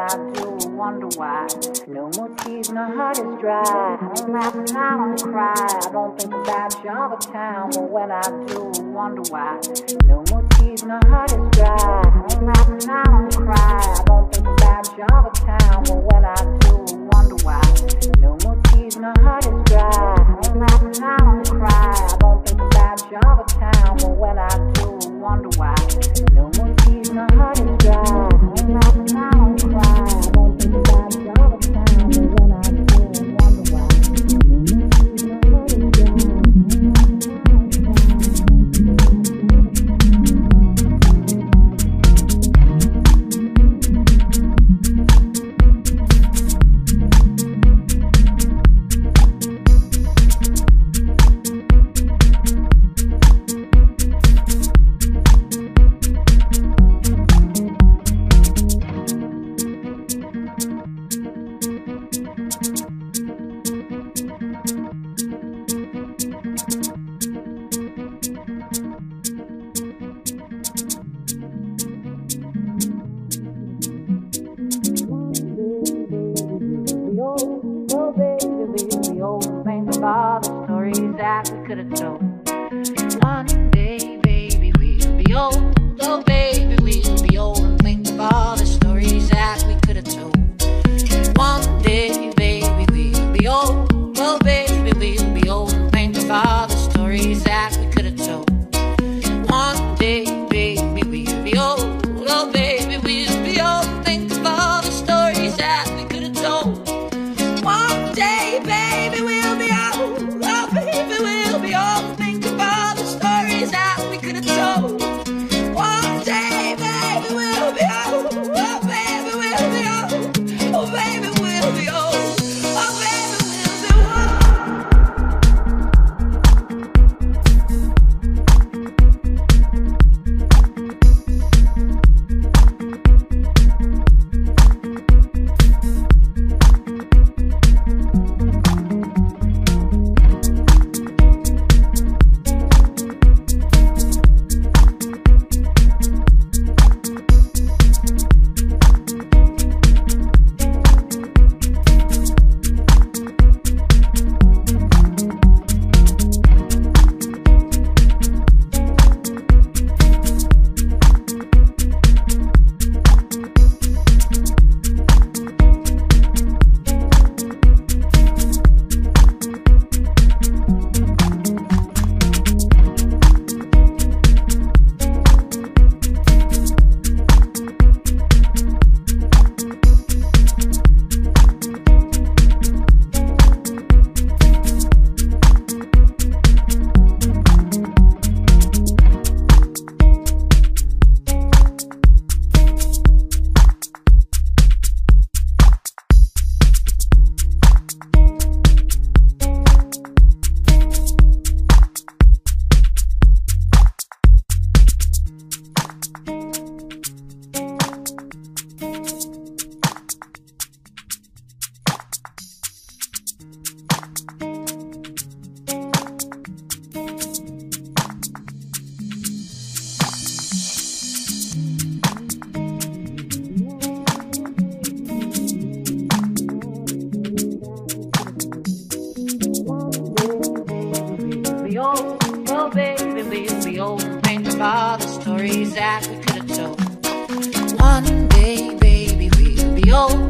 I do wonder why. No more tears, my heart is dry. I don't laugh and I don't cry. I don't think about you all the time, but when I do and wonder why. No more tears, my heart is dry. I don't laugh and I don't cry. I don't think about you all the time, but when I do and wonder why. No more stories that we could have told. One day, baby, we'll be old, oh baby. that we could have told. One day, baby, we'll be old.